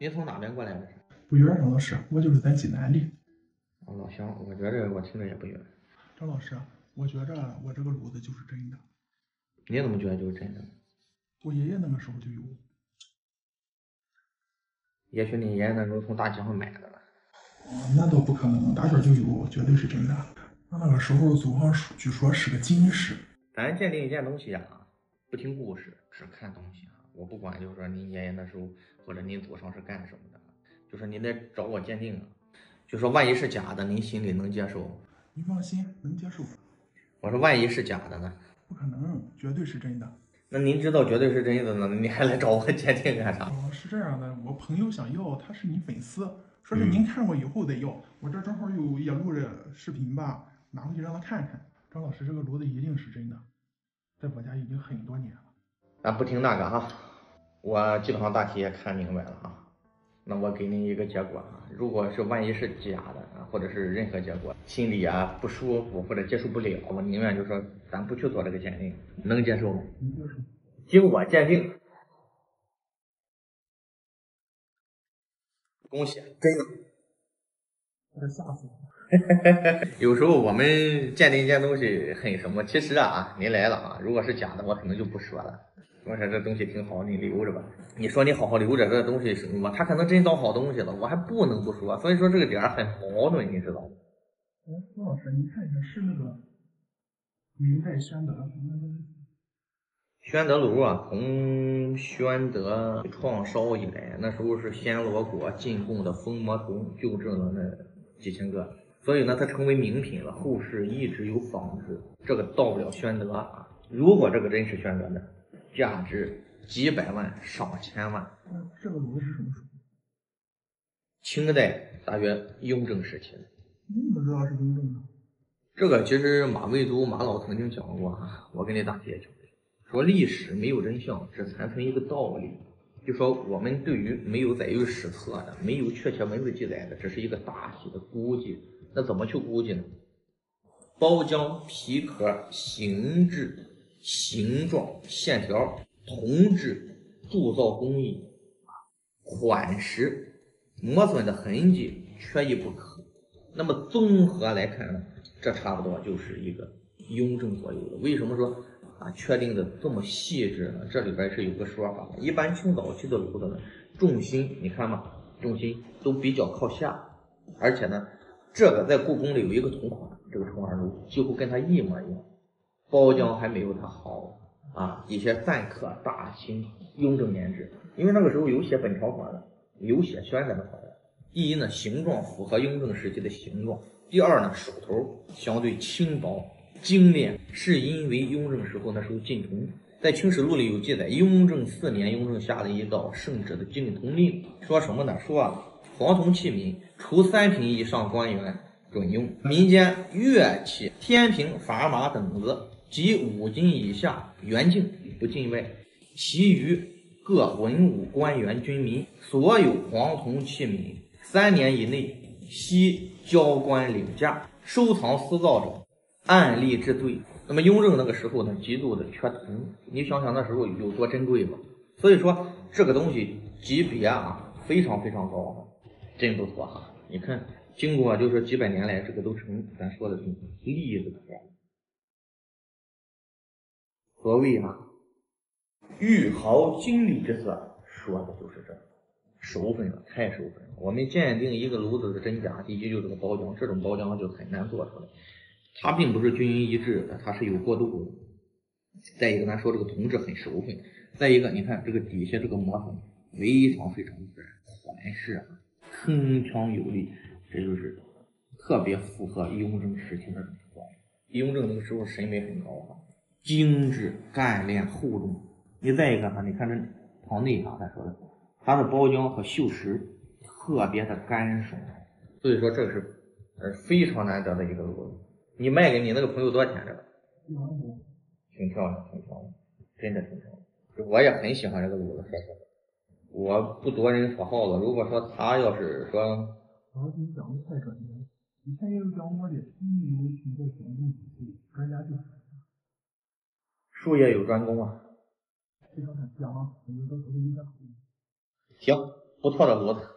你从哪边过来的？不远，张老师，我就是咱济南的。哦，老乡，我觉着我听着也不远。张老师，我觉着我这个炉子就是真的。你怎么觉得就是真的？我爷爷那个时候就有。也许你爷爷那时候从大街上买的了。哦，那倒不可能，打小就有，绝对是真的。那那个时候祖上据说是个金士。咱鉴定一件东西啊，不听故事，只看东西啊。我不管，就是说您爷爷那时候或者您祖上是干什么的，就是您得找我鉴定啊。就说万一是假的，您心里能接受？您放心，能接受。我说万一是假的呢？不可能，绝对是真的。那您知道绝对是真的呢，你还来找我鉴定干啥？哦，是这样的，我朋友想要，他是你粉丝，说是您看过以后再要。我这正好有也录着视频吧，拿回去让他看看。张老师，这个炉子一定是真的，在我家已经很多年了。咱不听那个哈，我基本上大体也看明白了啊。那我给您一个结果啊，如果是万一是假的啊，或者是任何结果，心里啊不舒服或者接受不了，我宁愿就说咱不去做这个鉴定，能接受吗？能接受。经我鉴定，恭喜，真的。我吓死了 有时候我们鉴定一件东西很什么，其实啊，您来了啊，如果是假的，我可能就不说了。我说这东西挺好，你留着吧。你说你好好留着这东西什么？他可能真当好东西了，我还不能不说。所以说这个点儿很矛盾，你知道吗？哎，苏老师，你看一下，是那个明代宣德宣德炉啊，从宣德创烧以来，那时候是暹罗国进贡的封魔铜，就挣了那几千个。所以呢，它成为名品了。后世一直有仿制，这个到不了宣德啊。如果这个真是宣德的，价值几百万上千万。这个东西是什么时候？清代大约雍正时期的。你怎么知道是雍正的？这个其实马未都马老曾经讲过啊，我跟你大姐讲，说历史没有真相，只残存一个道理。就说我们对于没有载于史册的、没有确切文字记载的，只是一个大体的估计。那怎么去估计呢？包浆、皮壳、形制、形状、线条、铜质、铸造工艺啊、款式、磨损的痕迹，缺一不可。那么综合来看呢，这差不多就是一个雍正左右的。为什么说啊确定的这么细致呢？这里边是有个说法的。一般清早期的炉子呢，重心你看嘛，重心都比较靠下，而且呢。这个在故宫里有一个同款，这个重耳炉几乎跟它一模一样，包浆还没有它好啊。一些缮刻大清雍正年制，因为那个时候有写本朝款的，有写宣德的款的。第一呢，形状符合雍正时期的形状；第二呢，手头相对轻薄精炼，是因为雍正时候那时候禁铜。在《清史录》里有记载，雍正四年，雍正下了一道圣旨的禁铜令，说什么呢？说啊。黄铜器皿，除三品以上官员准用；民间乐器、天平、砝码等子及五斤以下元敬不进外，其余各文武官员、军民所有黄铜器皿，三年以内悉交官领价。收藏私造者，按例治罪。那么雍正那个时候呢，极度的缺铜，你想想那时候有多珍贵吧？所以说这个东西级别啊，非常非常高。真不错哈！你看，经过就是几百年来，这个都成咱说的什么例何。谓啊，玉毫金缕之色，说的就是这熟粉了，太熟粉了。我们鉴定一个炉子的真假，第一就是个包浆，这种包浆就很难做出来，它并不是均匀一致的，它是有过渡的。再一个，咱说这个铜质很熟粉。再一个，你看这个底下这个磨粉非常非常自然，款式啊。铿锵有力，这就是特别符合雍正时期那种风雍正那个时候审美很高啊，精致干练厚重。你再一个哈，你看这旁内哈，咱说的，它的包浆和锈蚀特别的干爽，所以说这是呃非常难得的一个炉子。你卖给你那个朋友多少钱？这个？挺漂亮，挺漂亮，真的挺漂亮。我也很喜欢这个炉子，说实话。我不夺人所好了。如果说他要是说，老师你讲的太专业了。以前也有讲过的，你有听过专攻专家就是术业有专攻啊。行，不错的骡子，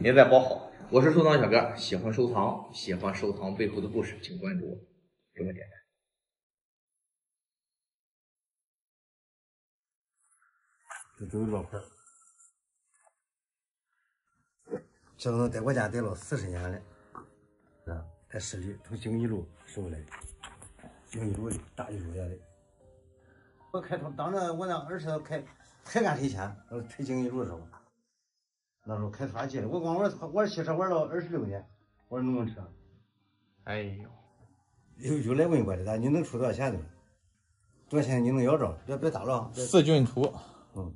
您再包好。我是收藏小哥，喜欢收藏，喜欢收藏背后的故事，请关注我，给我点赞。这都有落牌。这东西在我家待了四十年了，啊，在市里从经一路收来的，经济路的大一路下的。我开通当着我那儿子开开干推前，推经济路的时候，那时候开拖拉机的，我光玩玩汽车玩了二十六年，玩农用车。哎呦，有有来问过的，咱你能出多少钱的？多少钱你能要着？别别打了，四骏图，嗯，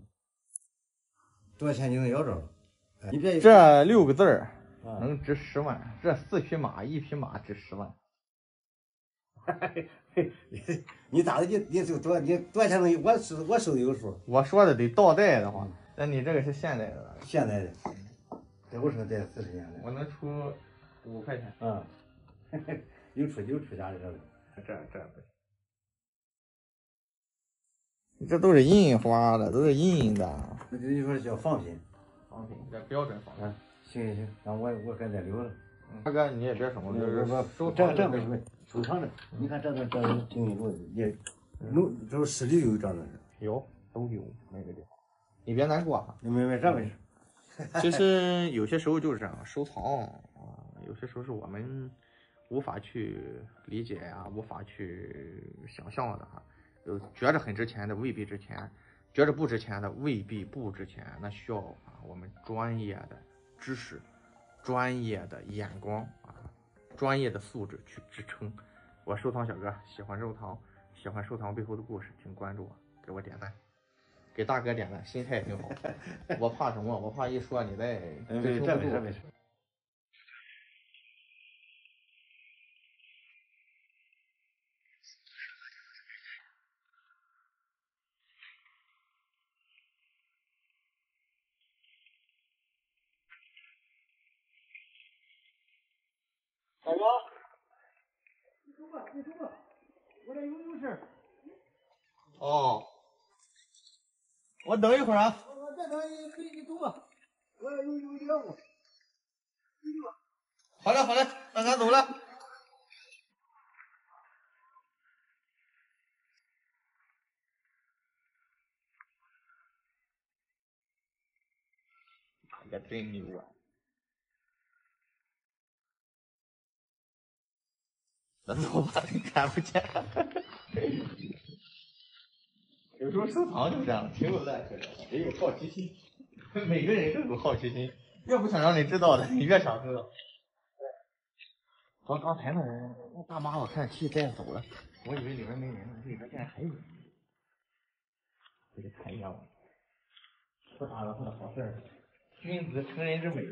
多少钱你能要着？哎你别这六个字儿啊能值十万，这四匹马，一匹马值十万。你咋的你你就多你多少钱能有？我是我手里有数，我说的得倒带的话嗯，那你这个是现代的了，现代的，在我手里待四十年了。我能出五块钱，啊，有出有出价的这个。这这不行。这都是印花的，都是印的，那就你说叫仿品仿品，这标准仿品。啊？行行行，那我我还得留着。大哥，你也别什么，就是我收这藏这个这没什么，收藏的。你看这个这个经营路也，农这市里有这样的，有都有那个地方，你别难过哈。你没没这回事。其实有些时候就是这样，收藏啊，啊，有些时候是我们无法去理解呀、无法去想象的哈。有觉着很值钱的未必值钱，觉着不值钱的未必不值钱，那需要啊我们专业的知识、专业的眼光啊、专业的素质去支撑。我收藏小哥喜欢收藏，喜欢收藏背后的故事，请关注我，给我点赞。给大哥点赞，心态挺好。我怕什么？我怕一说你再哎，追求不住没这没事。没事。大哥，你走吧，你走吧，我这有有事儿。哦，我等一会儿啊。我再等你，走吧，我有有业务。好嘞，好嘞，那咱走了。大哥真牛啊！那走吧，你看不见。有时候收藏就这样，挺有乐趣的，也有好奇心。每个人都有好奇心，越不想让你知道的，你越想知道。和刚才那人，那大妈我看气带走了，我以为里面没人呢，这里边竟然还有人。回去看一下吧，不打扰他的好事，君子成人之美。